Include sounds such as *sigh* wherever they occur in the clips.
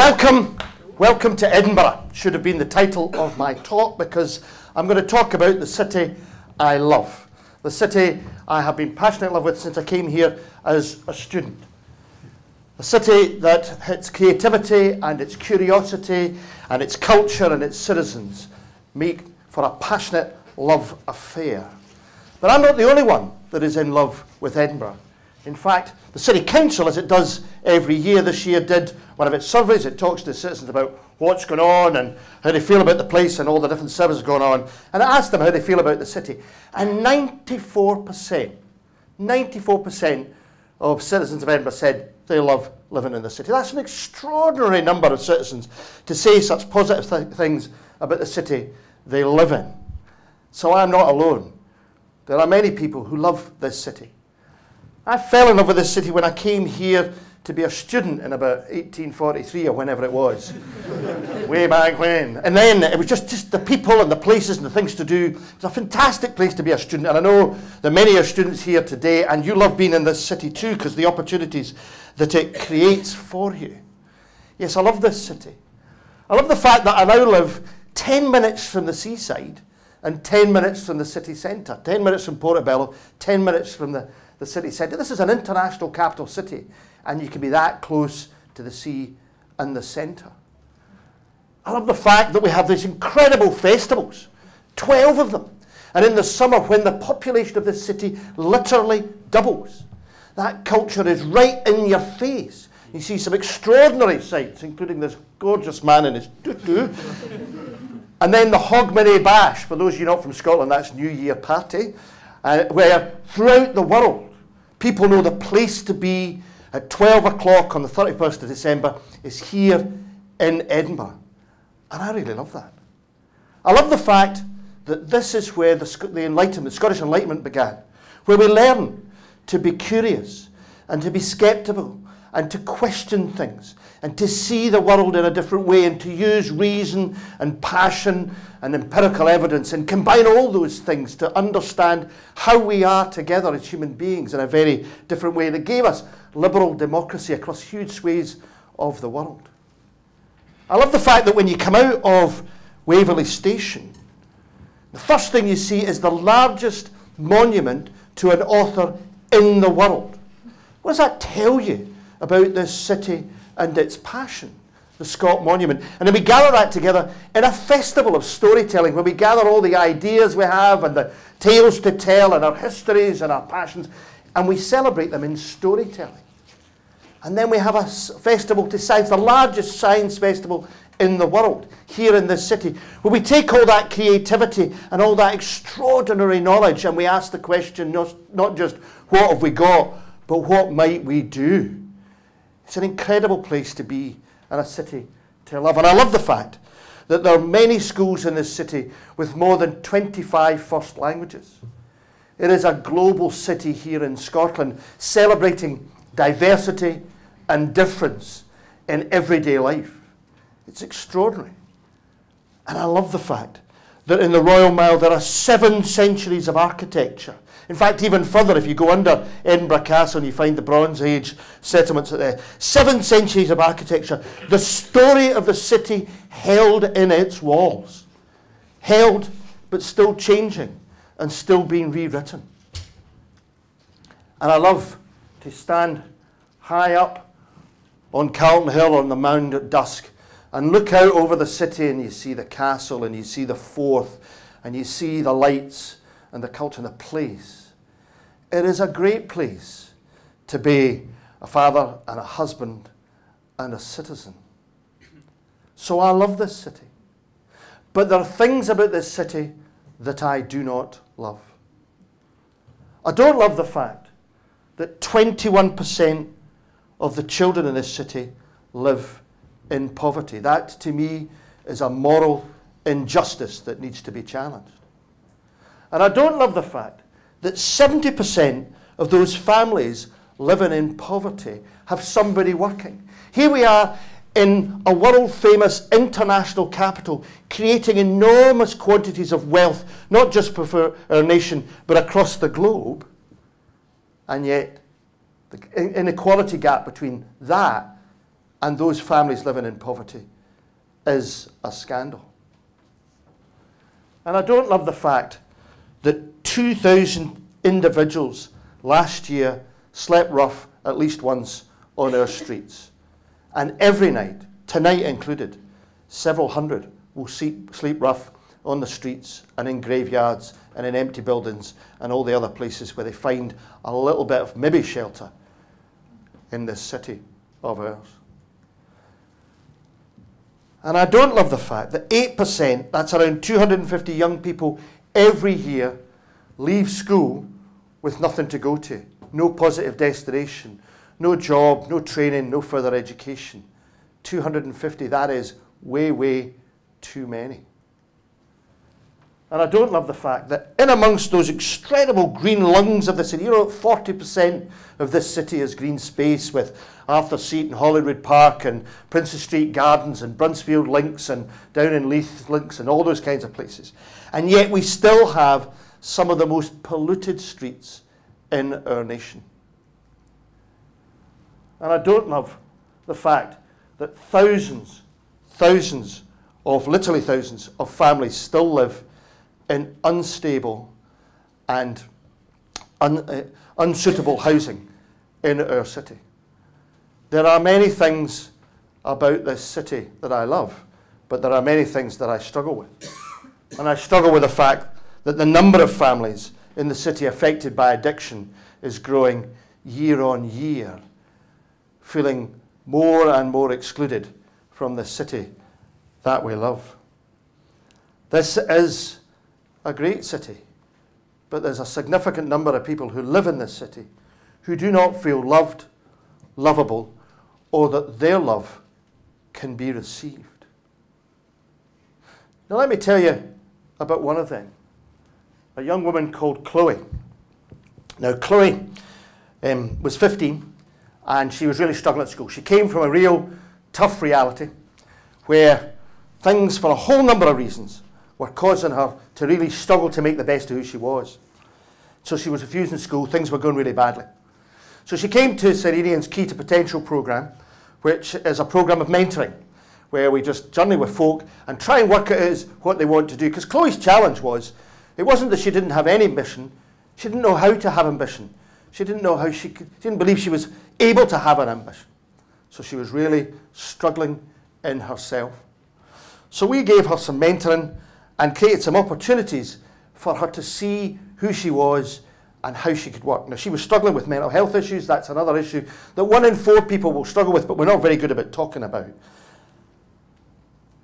Welcome, welcome to Edinburgh. Should have been the title of my talk because I'm going to talk about the city I love. The city I have been passionately in love with since I came here as a student. A city that its creativity and its curiosity and its culture and its citizens make for a passionate love affair. But I'm not the only one that is in love with Edinburgh. In fact, the City Council, as it does every year, this year did one of its surveys. It talks to the citizens about what's going on and how they feel about the place and all the different services going on. And it asked them how they feel about the city. And 94%, 94% of citizens of Edinburgh said they love living in the city. That's an extraordinary number of citizens to say such positive th things about the city they live in. So I'm not alone. There are many people who love this city. I fell in love with this city when I came here to be a student in about 1843 or whenever it was, *laughs* way back when. And then it was just, just the people and the places and the things to do. It's a fantastic place to be a student. And I know that many are students here today, and you love being in this city too because the opportunities that it creates for you. Yes, I love this city. I love the fact that I now live 10 minutes from the seaside and 10 minutes from the city centre, 10 minutes from Portobello, 10 minutes from the the city centre. This is an international capital city, and you can be that close to the sea and the centre. I love the fact that we have these incredible festivals, 12 of them. And in the summer, when the population of this city literally doubles, that culture is right in your face. You see some extraordinary sights, including this gorgeous man in his tutu. *laughs* and then the Hogmanay Bash, for those of you not from Scotland, that's New Year party, uh, where throughout the world, People know the place to be at 12 o'clock on the 31st of December is here in Edinburgh. And I really love that. I love the fact that this is where the, the Enlightenment, Scottish Enlightenment began, where we learn to be curious and to be sceptical and to question things and to see the world in a different way and to use reason and passion and empirical evidence and combine all those things to understand how we are together as human beings in a very different way that gave us liberal democracy across huge swathes of the world. I love the fact that when you come out of Waverley Station, the first thing you see is the largest monument to an author in the world. What does that tell you about this city and its passion, the Scott Monument. And then we gather that together in a festival of storytelling where we gather all the ideas we have and the tales to tell and our histories and our passions, and we celebrate them in storytelling. And then we have a festival to science, the largest science festival in the world, here in this city, where we take all that creativity and all that extraordinary knowledge and we ask the question not, not just what have we got, but what might we do? It's an incredible place to be and a city to love. And I love the fact that there are many schools in this city with more than 25 first languages. It is a global city here in Scotland, celebrating diversity and difference in everyday life. It's extraordinary. And I love the fact that in the Royal Mile there are seven centuries of architecture in fact, even further, if you go under Edinburgh Castle and you find the Bronze Age settlements there, seven centuries of architecture, the story of the city held in its walls, held but still changing and still being rewritten. And I love to stand high up on Calton Hill on the mound at dusk and look out over the city and you see the castle and you see the Forth and you see the lights and the culture and the place it is a great place to be a father and a husband and a citizen. So I love this city. But there are things about this city that I do not love. I don't love the fact that 21% of the children in this city live in poverty. That, to me, is a moral injustice that needs to be challenged. And I don't love the fact that 70% of those families living in poverty have somebody working. Here we are in a world famous international capital, creating enormous quantities of wealth, not just for our nation, but across the globe. And yet, the inequality gap between that and those families living in poverty is a scandal. And I don't love the fact that 2,000 individuals last year slept rough at least once on our streets. And every night, tonight included, several hundred will sleep, sleep rough on the streets and in graveyards and in empty buildings and all the other places where they find a little bit of maybe shelter in this city of ours. And I don't love the fact that 8%, that's around 250 young people every year, leave school with nothing to go to, no positive destination, no job, no training, no further education. 250, that is way, way too many. And I don't love the fact that in amongst those incredible green lungs of the city, you know, 40% of this city is green space with Arthur Seat and Holyrood Park and Princes Street Gardens and Bruntsfield Links and down in Leith Links and all those kinds of places. And yet we still have some of the most polluted streets in our nation. And I don't love the fact that thousands, thousands of, literally thousands of families still live in unstable and un, uh, unsuitable housing in our city. There are many things about this city that I love, but there are many things that I struggle with. And I struggle with the fact that the number of families in the city affected by addiction is growing year on year, feeling more and more excluded from the city that we love. This is a great city, but there's a significant number of people who live in this city who do not feel loved, lovable, or that their love can be received. Now, let me tell you about one of them a young woman called Chloe. Now, Chloe um, was 15 and she was really struggling at school. She came from a real tough reality where things, for a whole number of reasons, were causing her to really struggle to make the best of who she was. So she was refusing school, things were going really badly. So she came to Cyrenians' Key to Potential programme, which is a programme of mentoring, where we just journey with folk and try and work out what they want to do. Because Chloe's challenge was, it wasn't that she didn't have any ambition, she didn't know how to have ambition. She didn't know how she could, she didn't believe she was able to have an ambition. So she was really struggling in herself. So we gave her some mentoring and created some opportunities for her to see who she was and how she could work. Now, she was struggling with mental health issues. That's another issue that one in four people will struggle with, but we're not very good about talking about.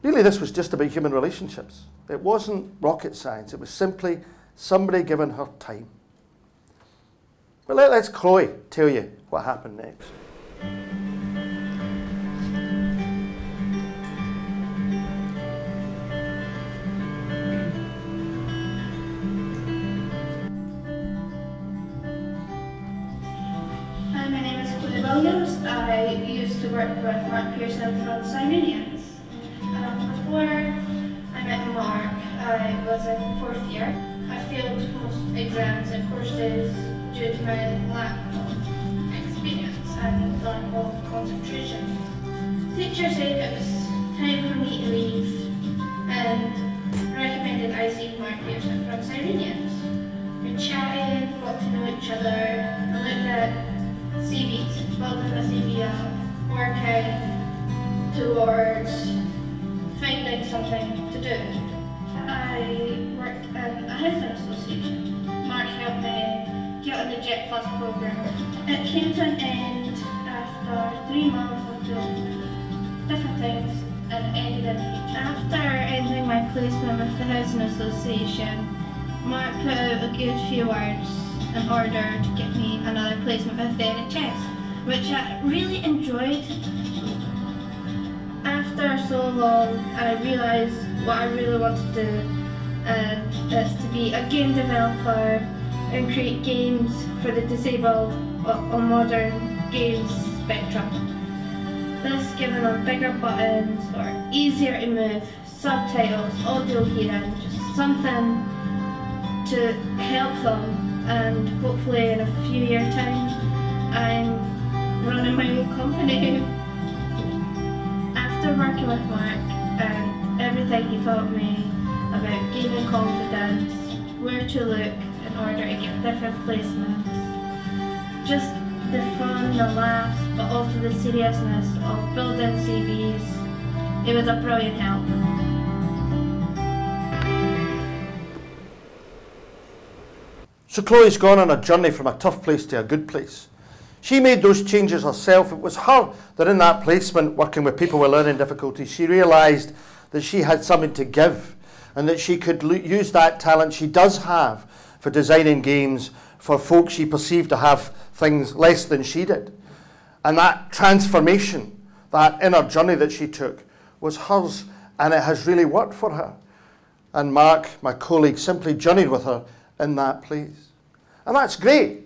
Really, this was just about human relationships. It wasn't rocket science. It was simply somebody giving her time. But let, us Chloe tell you what happened next. Hi, my name is Chloe Williams. I used to work with Mark Pearson from St of concentration. Teacher said it was time for me to leave and recommended I see Mark Pearson from Cyrenians. We chatted, got to know each other, and looked at CVs, building a CV out working towards finding something to do. I worked in a housing association. Mark helped me get on the Jet Plus program. It came to an end three months different things and ended After ending my placement with the Housing Association, Mark put out a good few words in order to get me another placement with the NHS which I really enjoyed. After so long, I realised what I really want to do, um, and it's to be a game developer and create games for the disabled on modern games spectrum. This giving them bigger buttons or easier to move, subtitles, audio hearing, just something to help them and hopefully in a few year time I'm running my own company. *laughs* after working with Mark and everything he taught me about gaining confidence, where to look in order to get different placements, just the fun, the laughs, but also the seriousness of building CVs, it was a brilliant help. So Chloe's gone on a journey from a tough place to a good place. She made those changes herself. It was her that in that placement, working with people with learning difficulties, she realised that she had something to give and that she could use that talent she does have for designing games for folk she perceived to have things less than she did. And that transformation, that inner journey that she took, was hers and it has really worked for her. And Mark, my colleague, simply journeyed with her in that place. And that's great.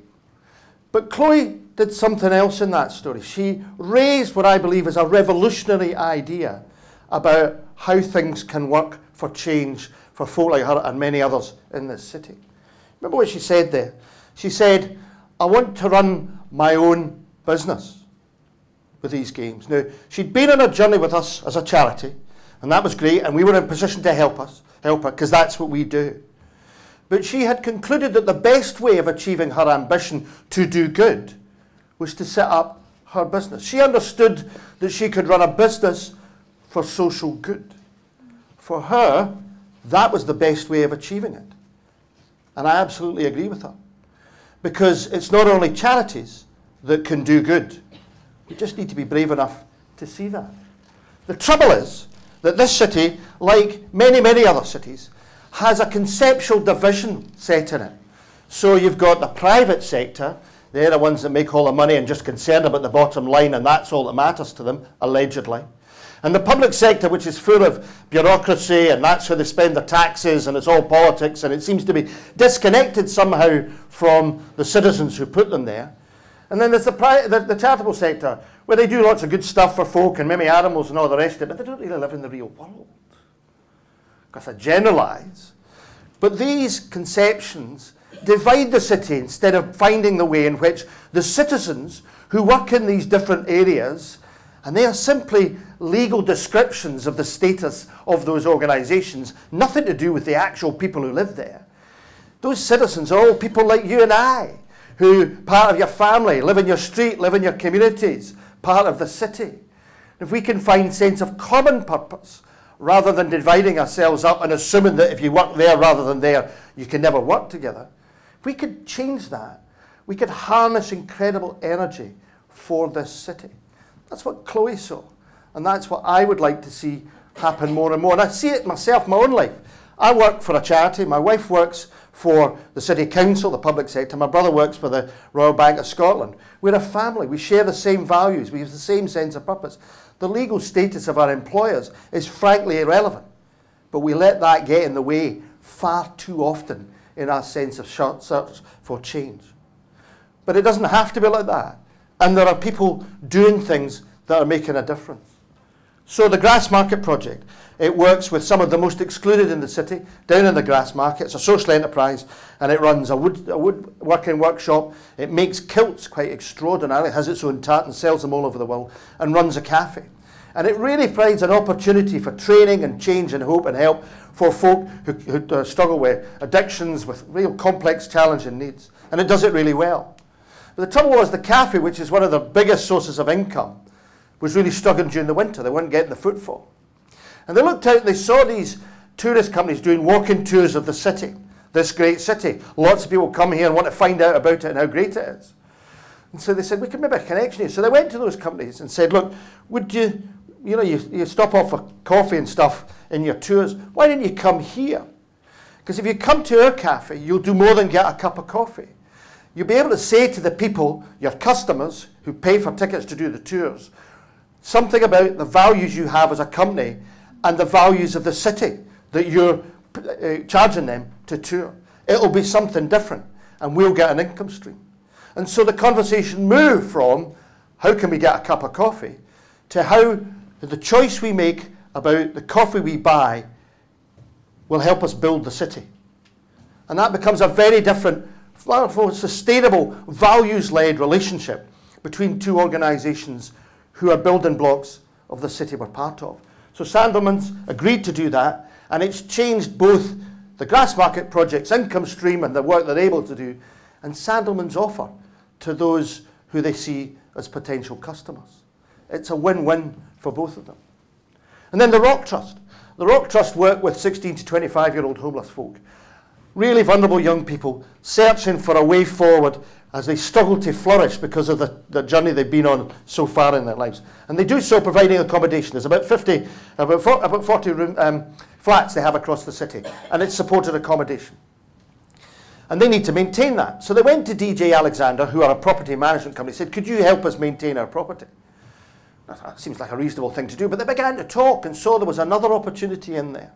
But Chloe did something else in that story. She raised what I believe is a revolutionary idea about how things can work for change for folk like her and many others in this city. Remember what she said there? She said, I want to run my own business with these games. Now, she'd been on a journey with us as a charity, and that was great, and we were in a position to help us, help her, because that's what we do. But she had concluded that the best way of achieving her ambition to do good was to set up her business. She understood that she could run a business for social good. For her, that was the best way of achieving it. And I absolutely agree with her. Because it's not only charities that can do good, we just need to be brave enough to see that. The trouble is that this city, like many, many other cities, has a conceptual division set in it. So you've got the private sector, they're the ones that make all the money and just concerned about the bottom line, and that's all that matters to them, allegedly. And the public sector, which is full of bureaucracy, and that's where they spend their taxes, and it's all politics, and it seems to be disconnected somehow from the citizens who put them there. And then there's the, the, the charitable sector, where they do lots of good stuff for folk and maybe animals and all the rest of it, but they don't really live in the real world because I generalize. But these conceptions divide the city instead of finding the way in which the citizens who work in these different areas, and they are simply legal descriptions of the status of those organisations, nothing to do with the actual people who live there. Those citizens are all people like you and I, who part of your family, live in your street, live in your communities, part of the city. If we can find sense of common purpose, rather than dividing ourselves up and assuming that if you work there rather than there, you can never work together. If we could change that, we could harness incredible energy for this city. That's what Chloe saw. And that's what I would like to see happen more and more. And I see it myself, my own life. I work for a charity. My wife works for the City Council, the public sector. My brother works for the Royal Bank of Scotland. We're a family. We share the same values. We have the same sense of purpose. The legal status of our employers is frankly irrelevant, but we let that get in the way far too often in our sense of short search for change. But it doesn't have to be like that. And there are people doing things that are making a difference. So the Grassmarket Project, it works with some of the most excluded in the city, down in the Grassmarket. It's a social enterprise and it runs a, wood, a woodworking workshop. It makes kilts quite extraordinary. It has its own tartan, sells them all over the world, and runs a cafe. And it really provides an opportunity for training and change and hope and help for folk who, who uh, struggle with addictions, with real complex challenging needs. And it does it really well. But the trouble was the cafe, which is one of the biggest sources of income, was really struggling during the winter. They weren't getting the footfall. And they looked out and they saw these tourist companies doing walking tours of the city, this great city. Lots of people come here and want to find out about it and how great it is. And so they said, we can make a connection here. So they went to those companies and said, look, would you, you know, you, you stop off for coffee and stuff in your tours. Why don't you come here? Because if you come to our cafe, you'll do more than get a cup of coffee. You'll be able to say to the people, your customers, who pay for tickets to do the tours, something about the values you have as a company and the values of the city that you're uh, charging them to tour. It'll be something different, and we'll get an income stream. And so the conversation moved from how can we get a cup of coffee to how the choice we make about the coffee we buy will help us build the city. And that becomes a very different, sustainable, values led relationship between two organisations who are building blocks of the city we're part of. So Sandeman's agreed to do that, and it's changed both the Grassmarket project's income stream and the work they're able to do, and Sandeman's offer to those who they see as potential customers. It's a win-win for both of them. And then the Rock Trust. The Rock Trust work with 16 to 25 year old homeless folk, really vulnerable young people searching for a way forward as they struggle to flourish because of the, the journey they've been on so far in their lives. And they do so providing accommodation. There's about 50, about, four, about 40 room, um, flats they have across the city, and it's supported accommodation. And they need to maintain that. So they went to DJ Alexander, who are a property management company, said, Could you help us maintain our property? That seems like a reasonable thing to do, but they began to talk and saw there was another opportunity in there.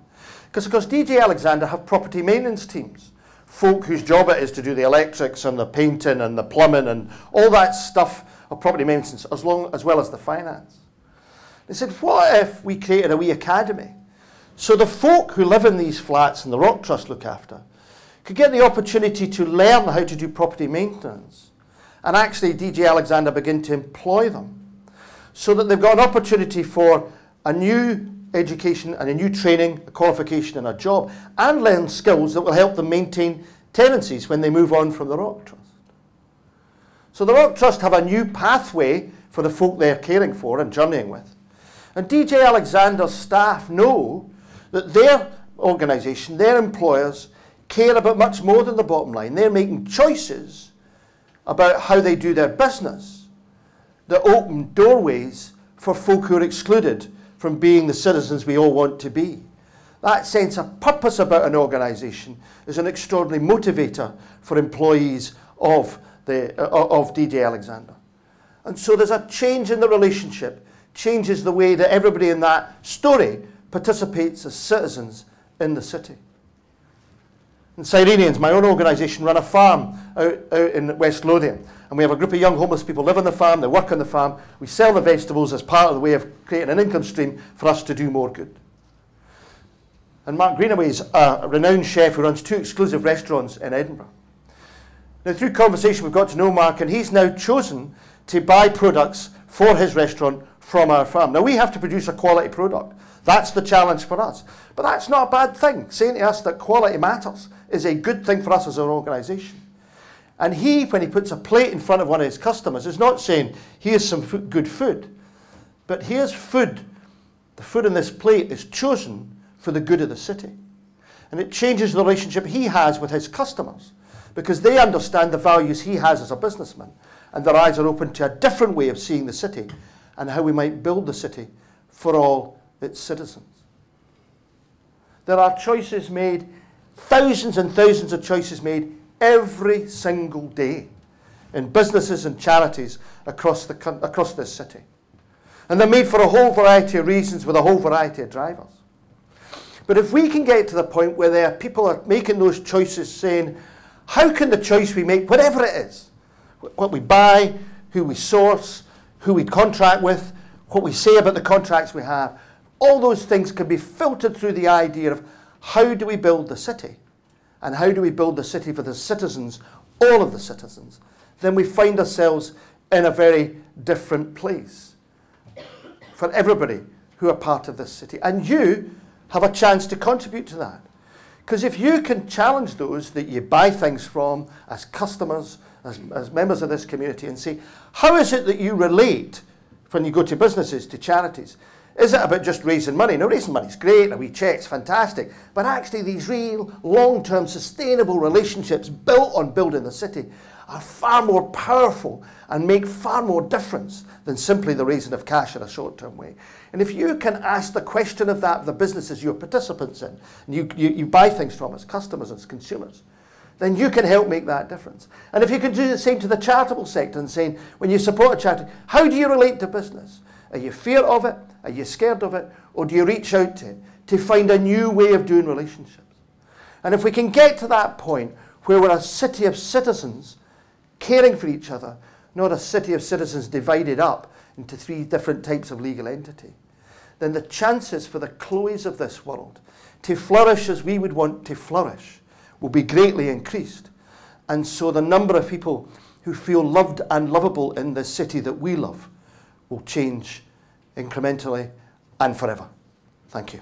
Because, of course, DJ Alexander have property maintenance teams, folk whose job it is to do the electrics and the painting and the plumbing and all that stuff of property maintenance, as, long, as well as the finance. They said, what if we created a wee academy? So the folk who live in these flats and the Rock Trust look after could get the opportunity to learn how to do property maintenance. And actually, DJ Alexander begin to employ them so that they've got an opportunity for a new education and a new training, a qualification and a job, and learn skills that will help them maintain tenancies when they move on from the Rock Trust. So the Rock Trust have a new pathway for the folk they're caring for and journeying with. And DJ Alexander's staff know that their organisation, their employers, care about much more than the bottom line. They're making choices about how they do their business that open doorways for folk who are excluded from being the citizens we all want to be. That sense of purpose about an organisation is an extraordinary motivator for employees of, the, uh, uh of DD Alexander. And so there's a change in the relationship, changes the way that everybody in that story participates as citizens in the city. And Cyrenians, my own organisation, run a farm out, out in West Lothian. And we have a group of young homeless people live on the farm, they work on the farm. We sell the vegetables as part of the way of creating an income stream for us to do more good. And Mark Greenaway is a renowned chef who runs two exclusive restaurants in Edinburgh. Now, through conversation, we've got to know Mark, and he's now chosen to buy products for his restaurant from our farm. Now, we have to produce a quality product. That's the challenge for us. But that's not a bad thing. Saying to us that quality matters is a good thing for us as an organisation. And he, when he puts a plate in front of one of his customers, is not saying, here's some good food, but here's food. The food on this plate is chosen for the good of the city. And it changes the relationship he has with his customers because they understand the values he has as a businessman and their eyes are open to a different way of seeing the city and how we might build the city for all its citizens. There are choices made, thousands and thousands of choices made every single day in businesses and charities across, the, across this city. And they're made for a whole variety of reasons with a whole variety of drivers. But if we can get to the point where there people are making those choices saying, how can the choice we make, whatever it is, what we buy, who we source, who we contract with, what we say about the contracts we have, all those things can be filtered through the idea of how do we build the city? and how do we build the city for the citizens, all of the citizens, then we find ourselves in a very different place for everybody who are part of this city. And you have a chance to contribute to that. Because if you can challenge those that you buy things from as customers, as, as members of this community, and say, how is it that you relate when you go to businesses, to charities? Is it about just raising money? No, raising money is great, a wee cheque's fantastic. But actually, these real long term sustainable relationships built on building the city are far more powerful and make far more difference than simply the raising of cash in a short term way. And if you can ask the question of that the businesses you're participants in, and you, you, you buy things from as customers, as consumers, then you can help make that difference. And if you can do the same to the charitable sector and saying, when you support a charity, how do you relate to business? Are you fear of it? Are you scared of it? Or do you reach out to it to find a new way of doing relationships? And if we can get to that point where we're a city of citizens caring for each other, not a city of citizens divided up into three different types of legal entity, then the chances for the Chloes of this world to flourish as we would want to flourish will be greatly increased. And so the number of people who feel loved and lovable in the city that we love will change incrementally, and forever. Thank you.